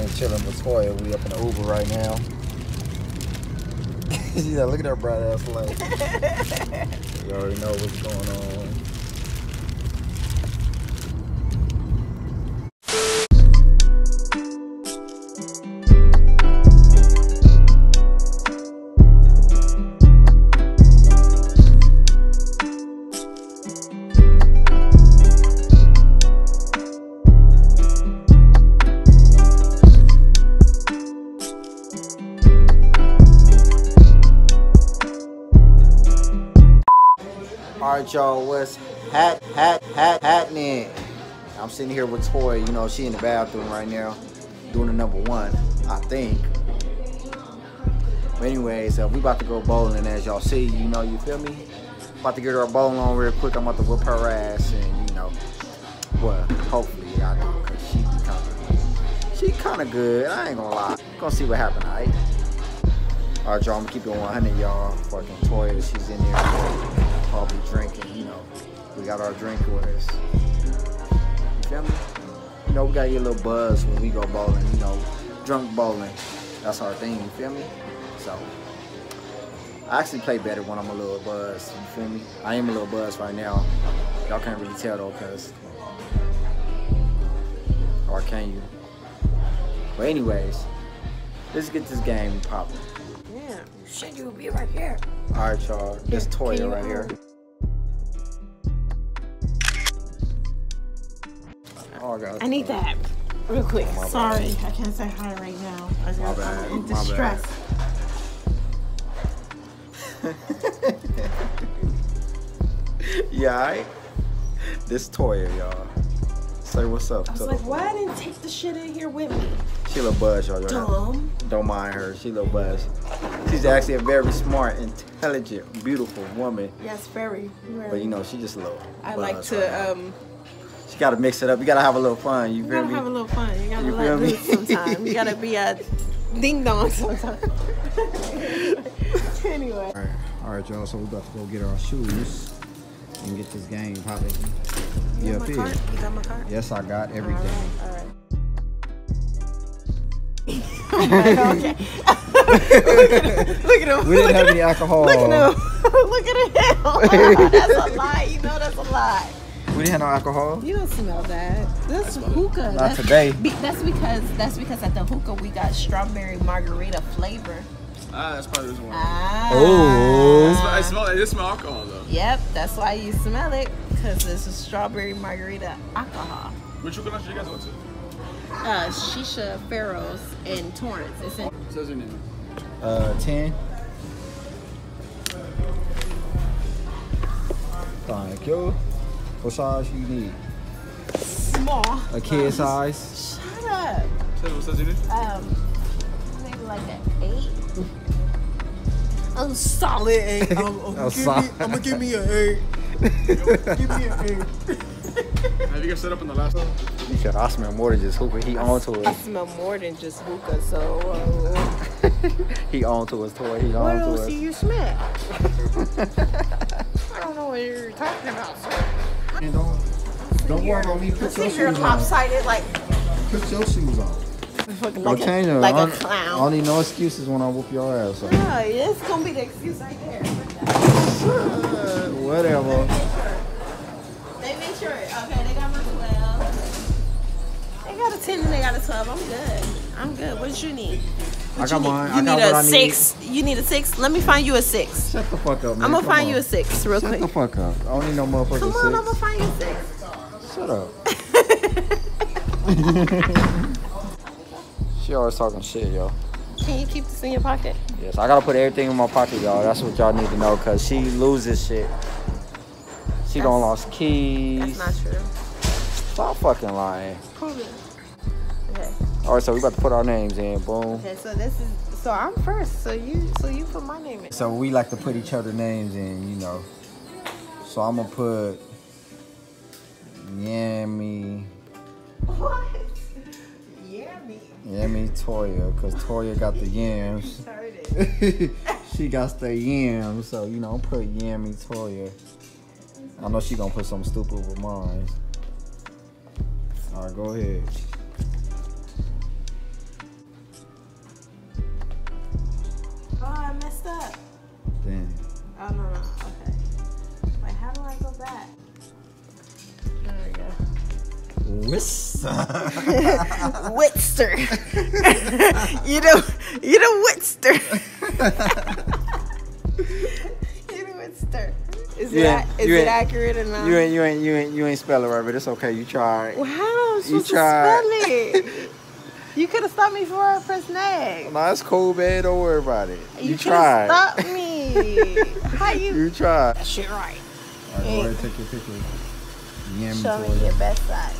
here chilling with Toya. We up in the Uber right now. She's like, look at her bright ass light. you already know what's going on. Y'all, what's hat hat hat happening? I'm sitting here with Toy, you know, she in the bathroom right now, doing the number one, I think. But anyways, uh, we about to go bowling as y'all see, you know, you feel me? About to get her bowling on real quick, I'm about to whip her ass and you know, well, hopefully I do, cause she kinda, she kinda good, I ain't gonna lie. Gonna see what happen, alright? Alright y'all, I'm gonna keep it 100 y'all. Fucking Toya, she's in there probably drinking, you know. We got our drink with us. You feel me? You know, we gotta get a little buzz when we go bowling, you know, drunk bowling. That's our thing, you feel me? So, I actually play better when I'm a little buzzed, you feel me? I am a little buzzed right now. Y'all can't really tell though, cause, or can you? But anyways, let's get this game popping. Shit, you will be right here. All right, y'all. This you right here. Oh, I got. I need that real quick. Oh, my bad. Sorry, I can't say hi right now. I just, my bad. I'm in my bad. distress. yeah, alright. This Toya, y'all. Say what's up. I was like, why I didn't take the shit in here with me? She a little buzz, y'all. y'all. Dumb. Don't mind her. She a little buzz. She's actually a very smart, intelligent, beautiful woman. Yes, very. very. But you know, she just a little. I buzz like to. now. um She gotta mix it up. You gotta have a little fun. You You feel gotta me? have a little fun. You gotta You let feel me? loose sometimes. You gotta be a ding dong sometimes. anyway. All right, all right, y'all. So we about to go get our shoes and get this game popping. You Yeah, got my pig. card? You got my card? Yes, I got everything. All right. Okay. look at him. Look at him. We look didn't have at any him. alcohol. Look at him. look at him. that's a lie. You know that's a lie. We didn't have no alcohol. You don't smell that. That's hookah. Not that's, today. Be, that's because that's because at the hookah we got strawberry margarita flavor. Ah, that's probably this one. Ah. Oh. I smell. It does smell alcohol though. Yep, that's why you smell it because it's a strawberry margarita alcohol. Which coconut you guys went to? Uh, Shisha Pharaohs in Torrance. It's in Says your name. Uh, ten. Thank you. What size you need? small. A kid size. Shut up. Says what says your name? Um, maybe like an eight. I'm solid eight. I'm, I'm, gonna, give me, solid- I'm gonna give me an eight. give me an eight. Have you guys set up in the last one? You said I smell more than just hookah. He on to I smell more than just hookah, so uh, He on to us, toy. He what on to else do you smell? I don't know what you're talking about, sir. And don't don't work on me. Put your See, shoes you're lopsided like, Put your shoes on. fucking Don't like, change a, them. like I a don't- I clown. don't need no excuses when I whoop your ass. up. No, it's gonna be the excuse right there. Uh, whatever. 10 and they got a 12. I'm good. I'm good. What you need? I got you need? mine. You I need what a I need. six. You need a six. Let me find you a six. Shut the fuck up, man. I'm gonna Come find on. you a six real Shut quick. Shut the fuck up. I don't need no motherfucking Come on, I'm gonna find you a six. Shut up. she always talking shit, yo. Can you keep this in your pocket? Yes, I gotta put everything in my pocket, y'all. That's what y'all need to know, cause she loses shit. She don't That's- lost keys. That's not true. Stop fucking lying. Prove it. All right, so we about to put our names in. Boom. Okay. So this is. So I'm first. So you. So you put my name in. So we like to put each other names in, you know. So I'm gonna put Yami, What? Yeah, me. Yami Toya, cause Toya got the yams. She got the yams, so you know, I'm put Yami Toya. I know she gonna put something stupid with mine. All right, go ahead. Messed up. Then Oh no no. Okay. Wait, how do I go back? There we go. Whis. Whitster. you know, you know Whitster. you know Whitster. Is Yeah, it ac- it accurate or not? you ain't you ain't you ain't you ain't spell it right, but it's okay. You tried. well, how am I supposed to tried. Spell it? You could have stopped me before I pressed next. No, it's cool, man. Don't worry about it. You, You, could have tried. stopped me. how you? You tried. That shit right. All right, go ahead and take your picture. Yeah, Show me your best side.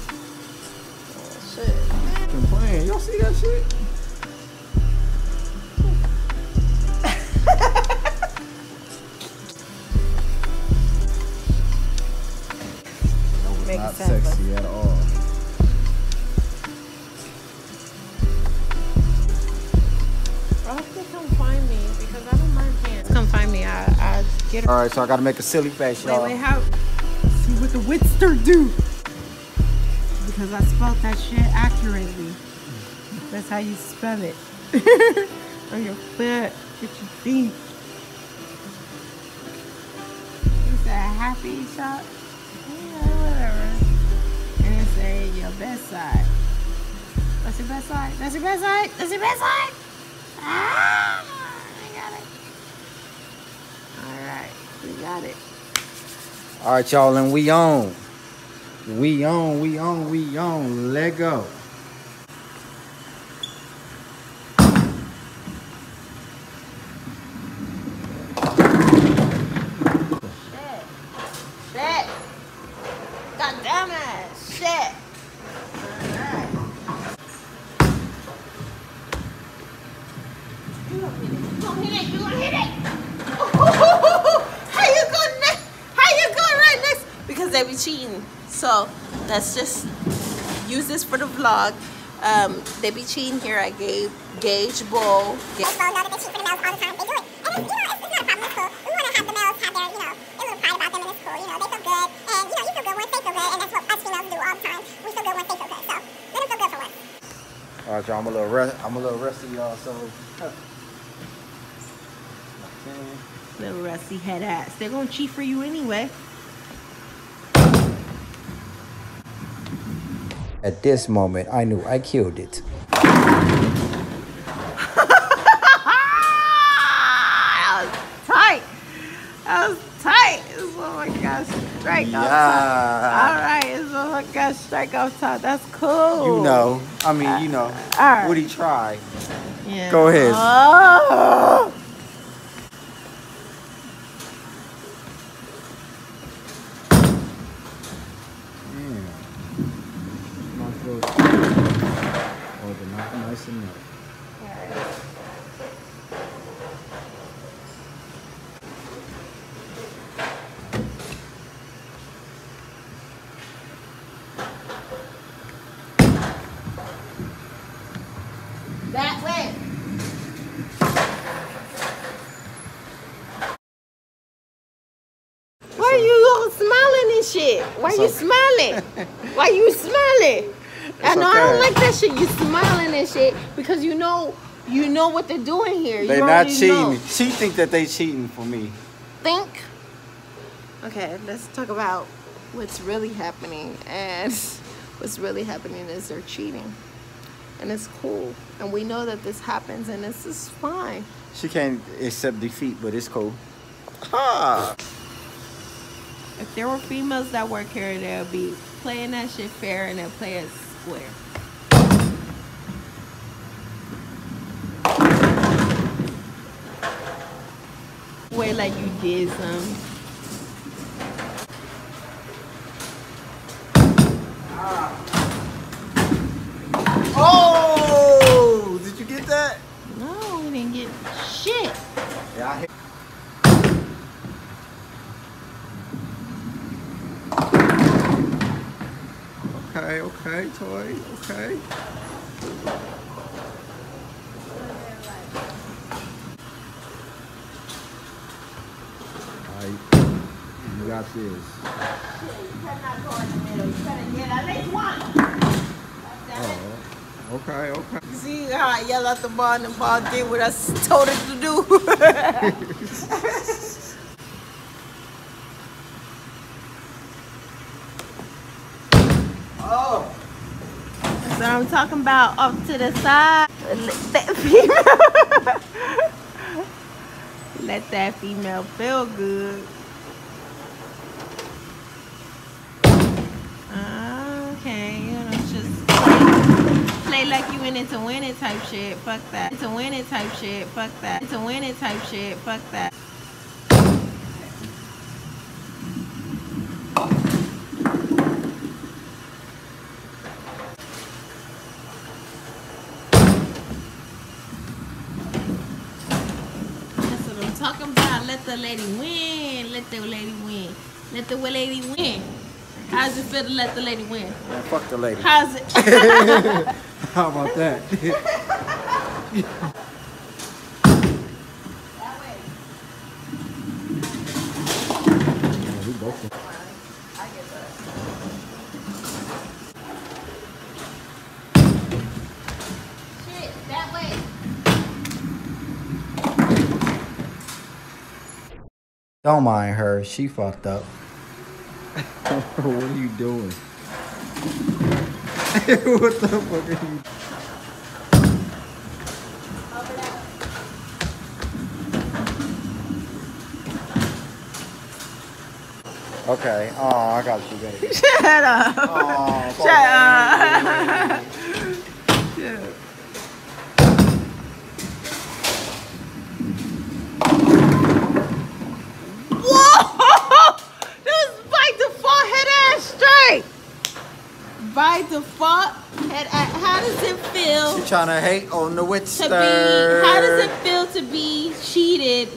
Oh, shit. I'm playing. Y'all see that shit? Make Not sexy at all. Get All right, so I gotta make a silly face, Wait, y'all. wait, how? See what the Whitster do? Because I spelled that shit accurately. That's how you spell it. On your foot, what you think? It's a happy shot. Yeah, whatever. And it say your best side. That's your best side. That's your best side. That's your best side. Ah, I got it. All right, we got it. All right, y'all, and we on. We on, we on, we on. Let go. Shit. Shit. God damn it. Shit. Alright. You gonna hit it. You gonna hit it. You gonna hit it. How you going next? How you going right next? Because they be cheating. So let's just use this for the vlog. Um, they be cheating here I gave Gage Bowl. Ga- Baseball know that they cheat for the males all the time. They do it. And it's, you know, it's, it's not a problem. It's cool. We want to have the males have their, you know, their little pride about them, and it's cool. You know, they feel good. And, you know, you feel good once they feel good. And that's what us females do all the time. We feel good once they feel good. So, let them feel good for once. All right, y'all. I'm a little rest. I'm a little rusty, y'all. So. Little rusty head ass. They're gonna cheat for you anyway. At this moment, I knew I killed it. that was tight. That was tight. It's oh my gosh, strike off top. All Yeah. right, it's oh my gosh, strike off top. That's cool. You know. I mean, you know. All right. Would he try? Yeah. Go ahead. Oh. Yeah. Nice little. Oh, but not nice enough. That way. Why are you all smiling and shit? Why you smiling? Why you smiling? I It's know I don't like that shit. You smiling and shit because you know you know what they're doing here. They you not cheating. know. She think that they cheating for me. Think. Okay, let's talk about what's really happening. And what's really happening is they're cheating, and it's cool. And we know that this happens, and this is fine. She can't accept defeat, but it's cool. Ha! If there were females that work here, they'll be playing that shit fair and they'll play it square. Way like you did some. Oh! Did you get that? No, we didn't get shit. Yeah, I hit. Okay, okay, toy, okay. Alright, you got this. You cannot go in the middle. You gotta get at least one. Oh, Okay, okay. See how I yell at the ball and the ball did what I told it to do. Oh. So I'm talking about off to the side. Let that female, let that female feel good. Okay, you know, just play, like you in it to win it type shit. Fuck that. To win it type shit. Fuck that. To win it type shit. Fuck that. That's what I'm talking about. Let the lady win. Let the lady win. Let the lady win. How's it feel to let the lady win? Man, fuck the lady. How's it? How about that? Don't mind her. She fucked up. what are you doing? what the fuck are you? Okay. Oh, I got you, baby. Shut up. Oh, Shut up. Whoa! This is by default head ass straight. By default head ass. How does it feel She trying to hate on the witch to be? How does it feel to be cheated?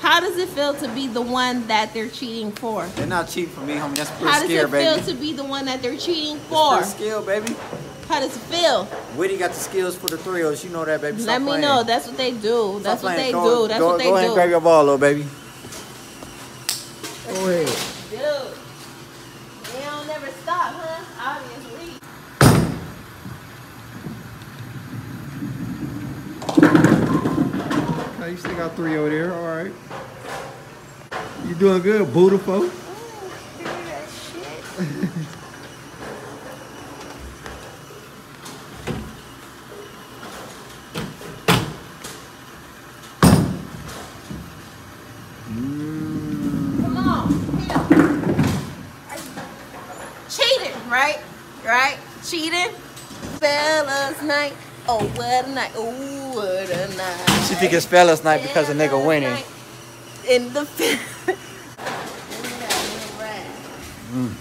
How does it feel to be the one that they're cheating for? They're not cheating for me, homie. That's pretty How does skill, it feel baby. to be the one that they're cheating That's for? pretty skill, baby. How does it feel? Witty got the skills for the thrills. You know that, baby. Stop Let me playing. know. That's what they do. That's what they Go- do. That's go, what they Go ahead and grab your ball, little baby. Go ahead. Dude, they don't never stop, huh? Obviously. Okay, you still got three over there. All right. You doing good, beautiful. Mm. Come on. Cheating, right? Right? Cheating. Fellas night. Oh, what a night. Oh, what a night. She think it's fellas night because a nigga winning. In the fi- Mm.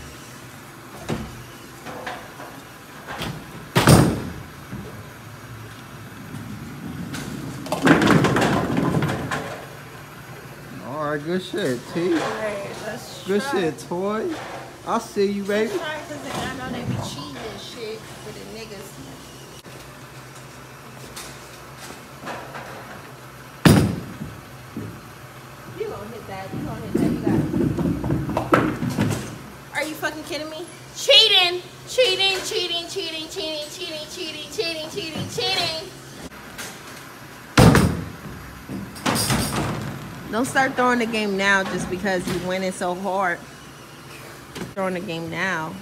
All right, good shit, T. Right, let's Good try. shit, toy. I'll see you, baby. Let's try, 'cause I know they be cheating and shit for the niggas. You gonna hit that. You gonna hit that. You got it. Are you fucking kidding me? Cheating! Cheating, cheating, cheating, cheating, cheating, cheating, cheating, cheating, cheating. Don't start throwing the game now just because you winning so hard. Throwing the game now.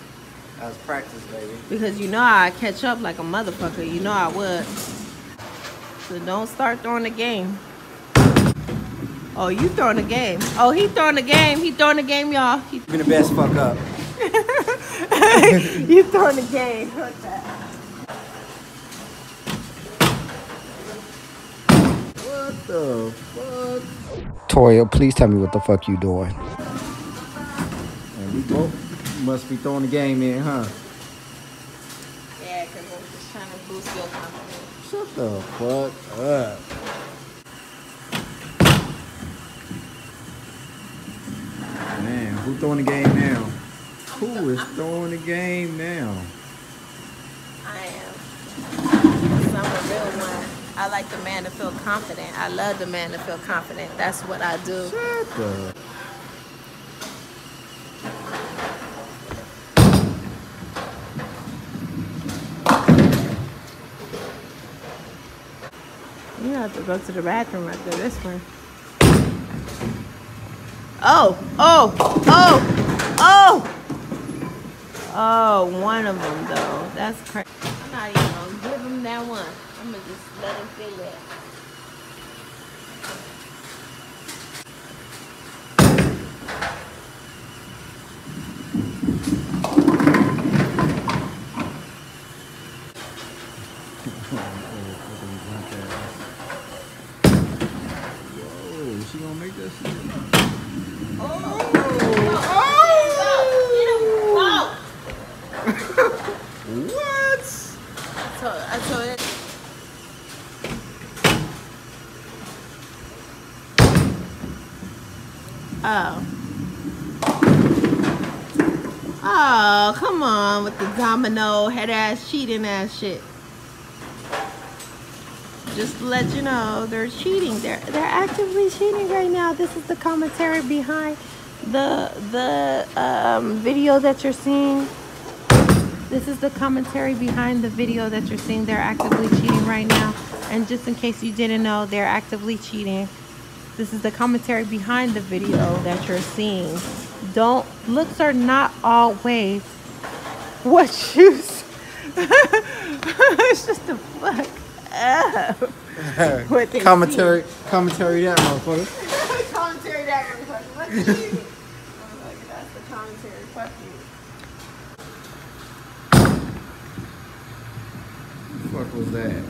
That's practice, baby. Because you know I catch up like a motherfucker. You know I would. So don't start throwing the game. Oh, you throwing the game. Oh, he throwing the game. He throwing the game, y'all. He, You been the best fuck up. you throwing the game. Fuck that. What the fuck? Toya, please tell me what the fuck you doing. And we both must be throwing the game in, huh? Yeah, because I'm just trying to boost your confidence. Shut the fuck up. Man, who throwing the game now? Who is throwing the game now? I am. I'm a real one. I like the man to feel confident. I love the man to feel confident. That's what I do. Shut up. You have to go to the bathroom after this one. Oh, oh, oh, oh! Oh, one of them though. That's crazy. I'm not even gonna give him that one. I'm gonna just let him feel that. Oh, she gonna make that shit? What? So, I told it. Oh. Oh, come with the domino head ass cheating ass shit. Just to let you know, they're cheating. They're they're actively cheating right now. This is the commentary behind the the um, video that you're seeing. This is the commentary behind the video that you're seeing. They're actively cheating right now. And just in case you didn't know, they're actively cheating. This is the commentary behind the video that you're seeing. Don't looks are not always what you it's just the fuck up. What they commentary, commentary that motherfucker. commentary that motherfucker. What? Motherfucker, That's the commentary. Fuck you. fuck was that?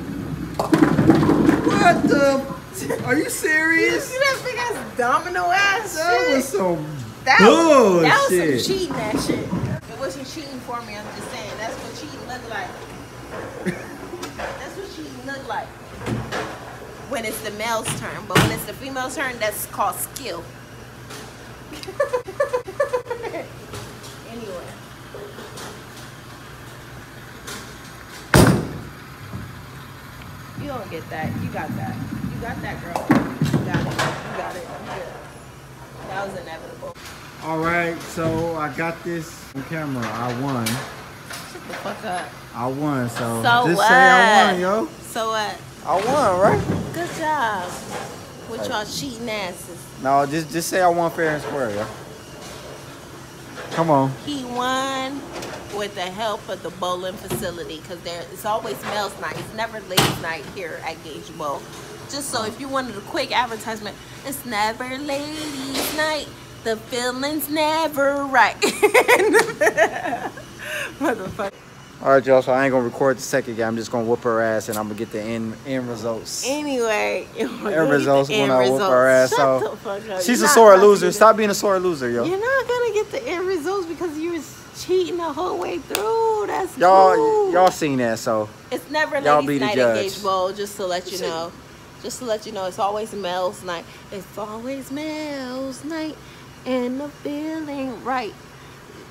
What the? Are you You serious? see that big ass domino ass That shit? was some that, was, that was some cheating that shit. Cheating for me, I'm just saying. That's what cheating look like. that's what cheating look like. When it's the male's turn, but when it's the female's turn, that's called skill. anyway. You don't get that. You got that. You got that, girl. You got it. You got it. That was inevitable. All right, so I got this on camera. I won. Shut the fuck up. I won. So, So just say I won, yo. So what? I won, right? Good job. With y'all cheating asses. No, just just say I won fair and square, yo. Come on. He won with the help of the bowling facility because there it's always males night. It's never ladies night here at Gage Bowl. Just so if you wanted a quick advertisement, it's never ladies night. The feeling's never right. Motherfucker. All right, y'all. So I ain't gonna record the second game. I'm just gonna whoop her ass, and I'm gonna get the end end results. Anyway, End results when I whoop her ass. Shut So the fuck up. she's You're a sore loser. Stop being a sore loser, yo. You're not gonna get the end results because you was cheating the whole way through. That's Y'all, cool. y'all seen that, so It's never y'all ladies' be the night judge. at Gage Bowl. Just to let you know, just to let you know, it's always males' night. It's always males' night, and the feeling right.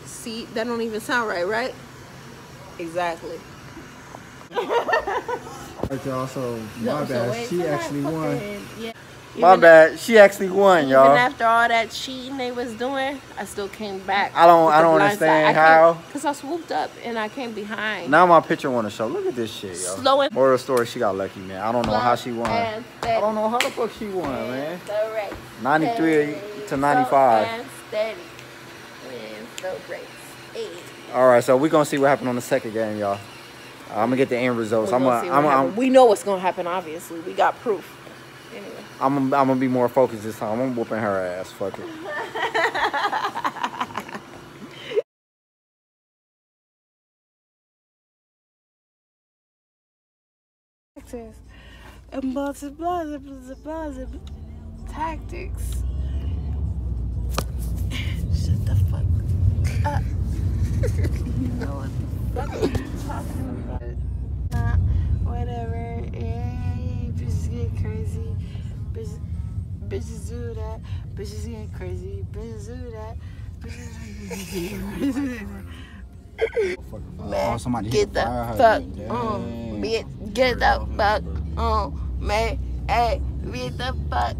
See, that don't even sound right, right? Exactly. All right, y'all. So my So bad. wait She actually won. Yeah. My Even- bad. She actually won, y'all. Even after all that cheating they was doing, I still came back. I don't- I don't understand side. I how. came- Cause I swooped up and I came behind. Now my picture want to show. Look at this shit, yo. Slow and- Moral story, she got lucky, man. I don't know how she won. I don't know how the fuck she won, man. The race. 93 to 95. and steady. Wins the race. Hey. All right, so we're gonna see what happened on the second game, y'all. I'm gonna get the end results. We're I'm gonna see what I'm. I'm, we know what's gonna happen. Obviously, we got proof. Anyway. I'm, gonna- I'm gonna be more focused this time. I'm whooping her ass. Fuck it. and blah blah blah blah blah blah tactics. Shut the fuck up. you know what the fuck I'm talking about. Nah, whatever. Yeah, bitches get crazy. Bitches, bitches do that. Bitches get crazy. Bitches do that. Bitches do that. Oh, somebody get the fuck on, bitch. Get the fuck on, man. Hey, get the fuck.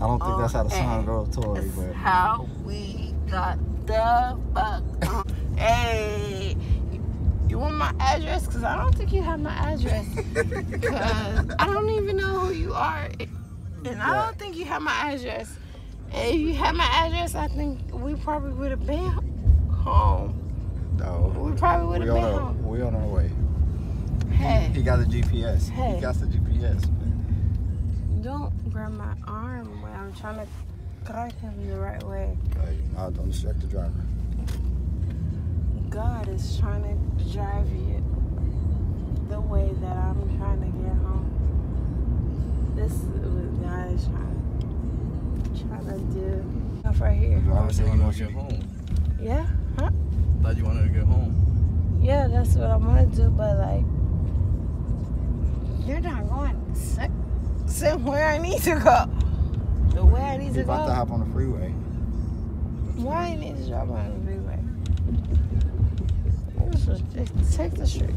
I don't think that's how the song goes, Tori, That's but how we got the fuck. Hey, You want my address? Cause I don't think you have my address. Cause I don't even know who you are, and I don't think you have my address. And if you had my address, I think we probably would have been home. No. We probably would have been our, home. we on our way. Hey, He got the GPS. Hey. He got the GPS. don't grab my arm when I'm trying to guide him the right way. Hey, no, don't distract the driver. God is trying to drive you the way that I'm trying to get home. This is what God is trying, trying to do. Off right here. Driver said he wanted wants to you. get home. Yeah? Huh? Thought you wanted to get home. Yeah, that's what I want to do, but like, you're not going si- somewhere I need to go. The way I need to about to hop on the freeway. Why I need to drive on the freeway? Let's just just take the street.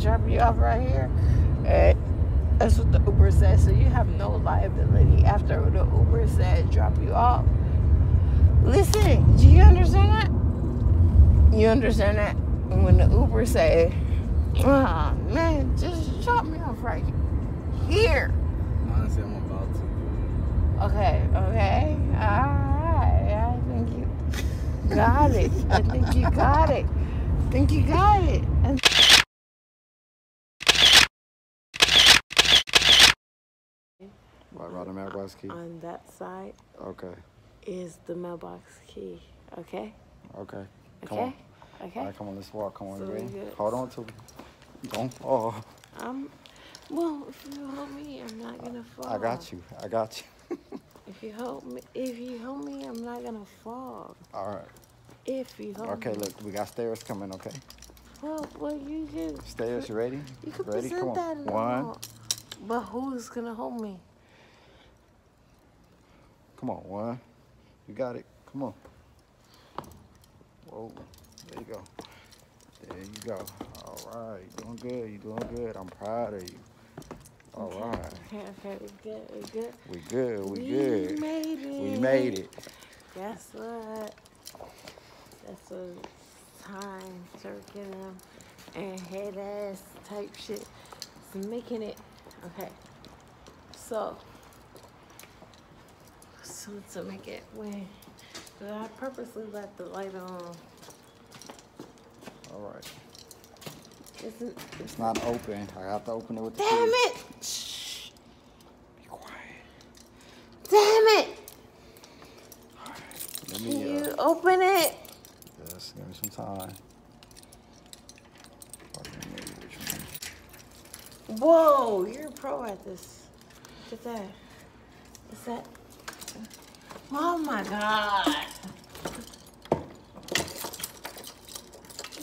Drop you off right here. And that's what the Uber said. So you have no liability after the Uber said drop you off. Listen, do you understand that? You understand that? When the Uber say, oh man, just drop me off right here. Honestly, I'm about to. Okay, okay. Alright. I think you got it. I think you got it. I think you got it. And Right, right, the mailbox key. on that side Okay, is the mailbox key. Okay? okay. Okay? Come on. Okay? All right, come on, let's walk. Come on, So ready? Hold on to me. Don't fall. I'm well, if you hold me, I'm not gonna fall. I got you. I got you. If you hold me if you hold me, I'm not gonna fall. All right. If you hold me. Okay, me. look, we got stairs coming, okay? Well, well you can Stairs, you ready? you can ready? present Come on. that One. But who's gonna hold me? Come on, one. You got it. Come on. Whoa. There you go. There you go. All right. You doing good. You doing good. I'm proud of you. All right. Okay, okay, we good, we good. We good. We, We good. made it. We made it. Guess what? That's what time circling them um, and head ass type shit. It's making it okay. So, so to make it when but I purposely left the light on. All right. Isn't It's not open. I have to open it with the damn key. it! Shh. Be quiet. Damn it! Let Can me, you uh, open it? yes, give me some time. Fucking maybe which one? Whoa, you're a pro at this. Look at that. What's that? Oh my god.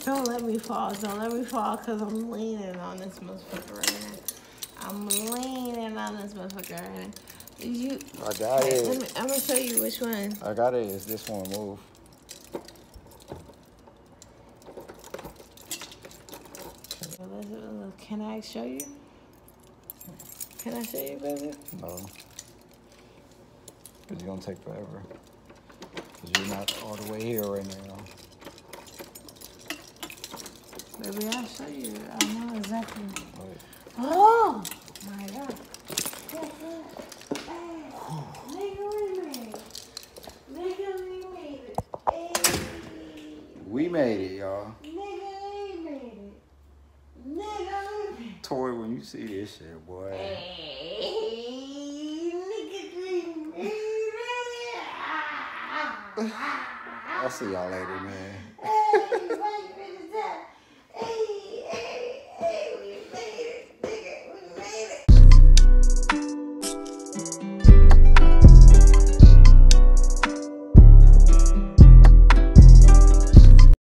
Don't let me fall. Don't let me fall because I'm leaning on this motherfucker right now. I'm leaning on this motherfucker right now. You, I got let it. me, I'm gonna show you which one. I got it. It's this one. Move. Can I show you? Can I show you, baby? No. Because it's going to take forever. Because you're not all the way here right now. Baby, I'll show you. I know exactly. Oh my god. Guess what? Hey, nigga, we made it. Nigga, we made it. Hey, We made it, y'all. nigga, we made it. Nigga, we made Tori, when you see this shit, boy. Hey, nigga, we made it. I'll see y'all later, man.